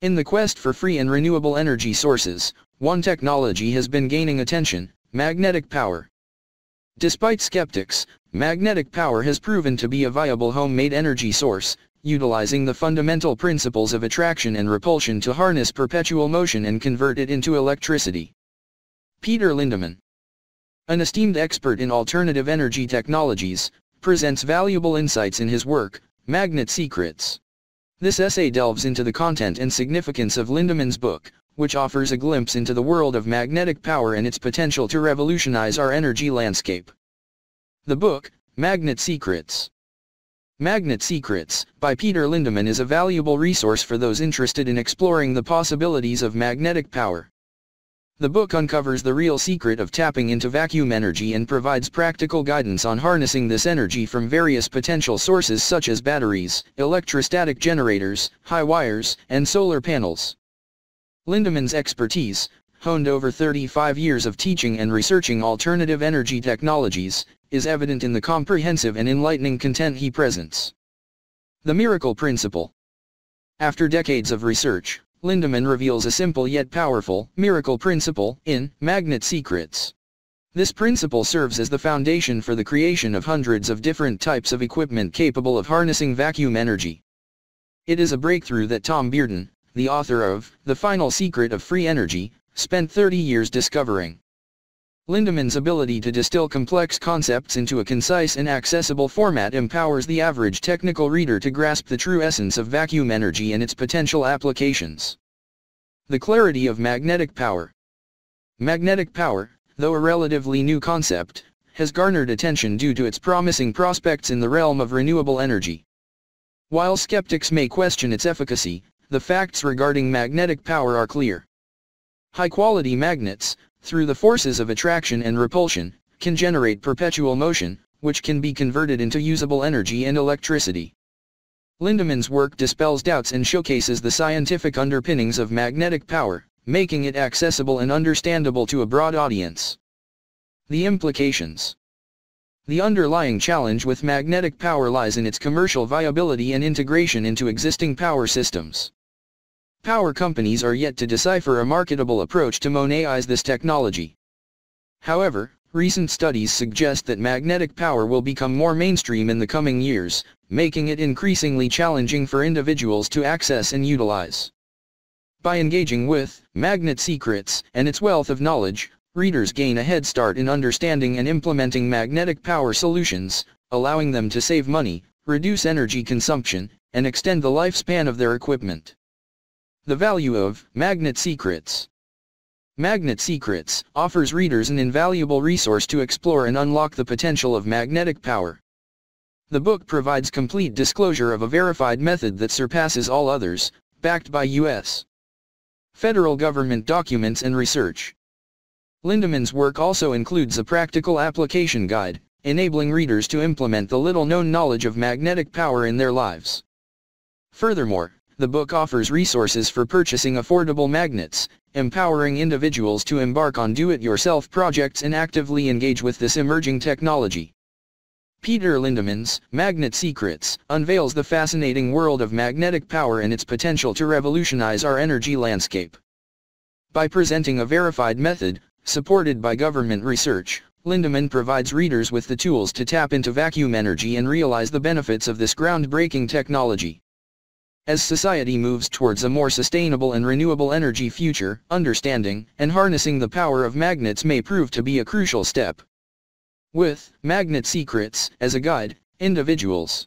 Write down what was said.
In the quest for free and renewable energy sources, one technology has been gaining attention, magnetic power. Despite skeptics, magnetic power has proven to be a viable homemade energy source, utilizing the fundamental principles of attraction and repulsion to harness perpetual motion and convert it into electricity. Peter Lindemann, an esteemed expert in alternative energy technologies, presents valuable insights in his work, Magnet Secrets. This essay delves into the content and significance of Lindemann's book, which offers a glimpse into the world of magnetic power and its potential to revolutionize our energy landscape. The book, Magnet Secrets. Magnet Secrets, by Peter Lindemann is a valuable resource for those interested in exploring the possibilities of magnetic power. The book uncovers the real secret of tapping into vacuum energy and provides practical guidance on harnessing this energy from various potential sources such as batteries, electrostatic generators, high wires, and solar panels. Lindemann's expertise, honed over 35 years of teaching and researching alternative energy technologies, is evident in the comprehensive and enlightening content he presents. The Miracle Principle After decades of research, Lindemann reveals a simple yet powerful miracle principle in Magnet Secrets. This principle serves as the foundation for the creation of hundreds of different types of equipment capable of harnessing vacuum energy. It is a breakthrough that Tom Bearden, the author of The Final Secret of Free Energy, spent 30 years discovering. Lindemann's ability to distill complex concepts into a concise and accessible format empowers the average technical reader to grasp the true essence of vacuum energy and its potential applications. The clarity of magnetic power. Magnetic power, though a relatively new concept, has garnered attention due to its promising prospects in the realm of renewable energy. While skeptics may question its efficacy, the facts regarding magnetic power are clear. High-quality magnets, through the forces of attraction and repulsion, can generate perpetual motion, which can be converted into usable energy and electricity. Lindemann's work dispels doubts and showcases the scientific underpinnings of magnetic power, making it accessible and understandable to a broad audience. The implications The underlying challenge with magnetic power lies in its commercial viability and integration into existing power systems. Power companies are yet to decipher a marketable approach to monetize this technology. However, recent studies suggest that magnetic power will become more mainstream in the coming years, making it increasingly challenging for individuals to access and utilize. By engaging with Magnet Secrets and its wealth of knowledge, readers gain a head start in understanding and implementing magnetic power solutions, allowing them to save money, reduce energy consumption, and extend the lifespan of their equipment. The value of Magnet Secrets Magnet Secrets offers readers an invaluable resource to explore and unlock the potential of magnetic power. The book provides complete disclosure of a verified method that surpasses all others, backed by U.S. federal government documents and research. Lindemann's work also includes a practical application guide, enabling readers to implement the little-known knowledge of magnetic power in their lives. Furthermore, the book offers resources for purchasing affordable magnets, empowering individuals to embark on do-it-yourself projects and actively engage with this emerging technology. Peter Lindemann's Magnet Secrets unveils the fascinating world of magnetic power and its potential to revolutionize our energy landscape. By presenting a verified method, supported by government research, Lindemann provides readers with the tools to tap into vacuum energy and realize the benefits of this groundbreaking technology. As society moves towards a more sustainable and renewable energy future, understanding and harnessing the power of magnets may prove to be a crucial step. With Magnet Secrets as a guide, individuals